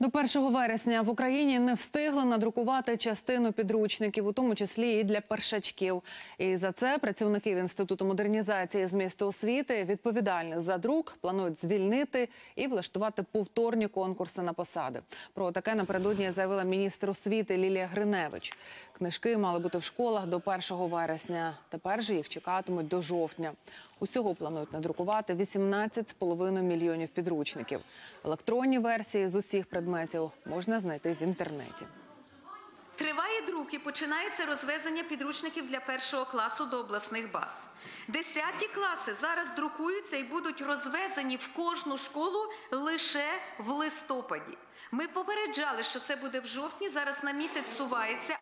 До 1 вересня в Україні не встигли надрукувати частину підручників, у тому числі і для першачків. І за це працівників інституту модернізації змісту освіти, відповідальних за друк, планують звільнити і влаштувати повторні конкурси на посади. Про таке напередодні заявила міністр освіти Лілія Гриневич. Книжки мали бути в школах до 1 вересня. Тепер же їх чекатимуть до жовтня. Усього планують надрукувати 18,5 мільйонів підручників. Електронні версії з усіх предметів можна знайти в інтернеті. Триває друк і починається розвезення підручників для першого класу до обласних баз. Десяті класи зараз друкуються і будуть розвезені в кожну школу лише в листопаді. Ми попереджали, що це буде в жовтні. Зараз на місяць сувається.